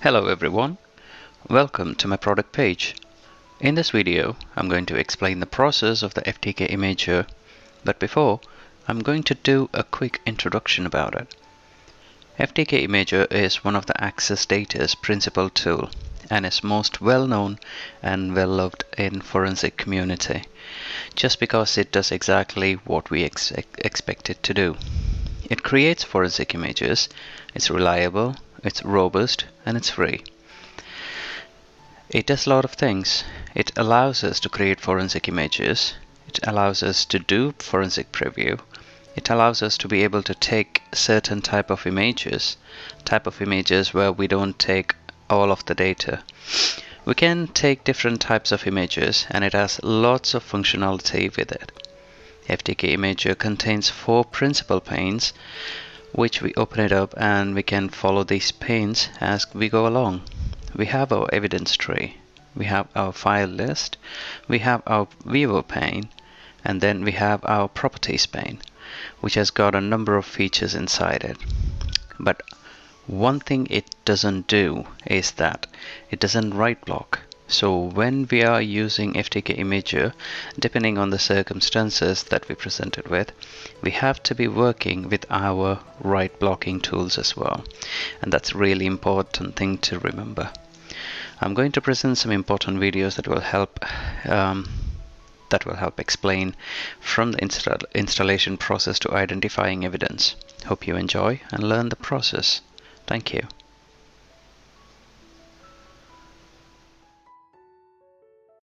Hello everyone, welcome to my product page. In this video I'm going to explain the process of the FTK Imager but before I'm going to do a quick introduction about it. FTK Imager is one of the AccessData's principal tool and is most well known and well loved in forensic community just because it does exactly what we ex expect it to do. It creates forensic images, it's reliable, it's robust and it's free. It does a lot of things. It allows us to create forensic images. It allows us to do forensic preview. It allows us to be able to take certain type of images, type of images where we don't take all of the data. We can take different types of images and it has lots of functionality with it. FTK Imager contains four principal panes which we open it up and we can follow these panes as we go along. We have our evidence tree, we have our file list, we have our viewer pane, and then we have our properties pane, which has got a number of features inside it. But one thing it doesn't do is that it doesn't write block. So when we are using FTK Imager, depending on the circumstances that we presented with, we have to be working with our write blocking tools as well. And that's really important thing to remember. I'm going to present some important videos that will help um, that will help explain from the install installation process to identifying evidence. Hope you enjoy and learn the process. Thank you.